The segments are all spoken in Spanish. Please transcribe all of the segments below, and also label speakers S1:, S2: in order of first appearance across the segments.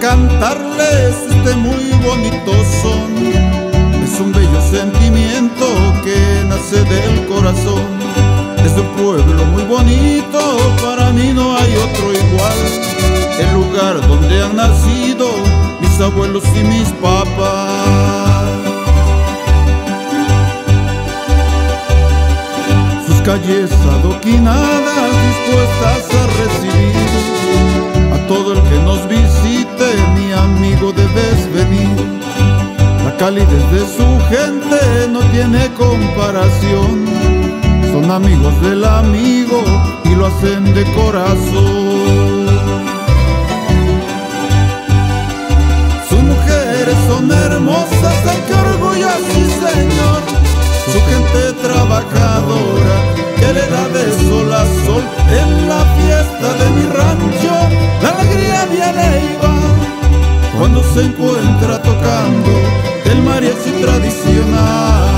S1: cantarles este muy bonito son. Es un bello sentimiento que nace del corazón. Es un pueblo muy bonito, para mí no hay otro igual. El lugar donde han nacido mis abuelos y mis papás. Sus calles adoquinadas dispuestas a no tiene comparación. Son amigos del amigo y lo hacen de corazón. Sus mujeres son hermosas, ay que orgullo, señor. Su gente trabajadora que le da de sol a sol en la fiesta de mi rancho. La alegría viene y va cuando se encuentra tocando el mariachi tradicional.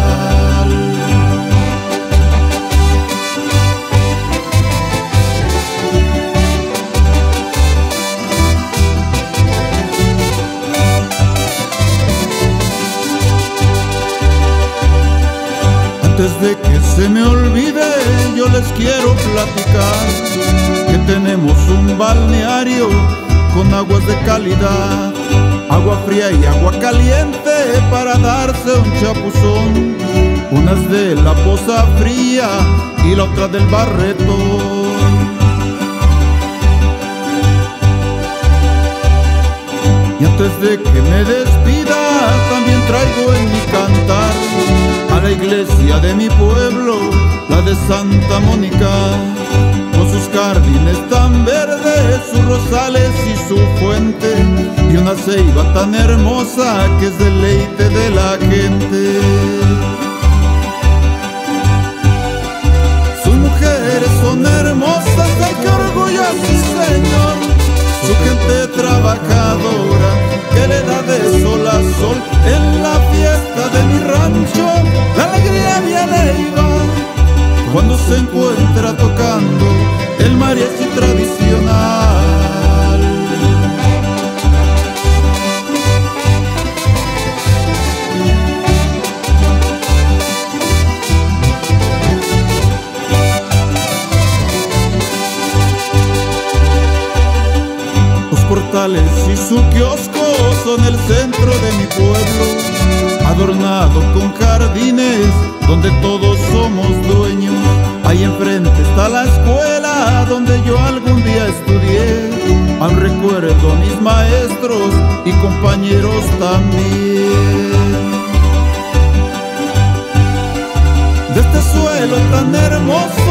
S1: Antes de que se me olvide, yo les quiero platicar que tenemos un balneario con aguas de calidad, agua fría y agua caliente para darse un chapuzón. Una es de la poza fría y la otra del barretón. Y antes de que me despida, también traigo en mi cantar a la iglesia de mi pueblo, la de Santa Mónica, con sus jardines tan verdes, sus rosales y su fuente, y una ceiba tan hermosa que es deleite de la gente. Sus mujeres son hermosas, ay que orgullo, sí señor, su gente trabajadora que le da tradicional. Los portales y su kiosco son el centro de mi pueblo, adornado con jardines donde todos somos recuerdo mis maestros y compañeros también. De este suelo tan hermoso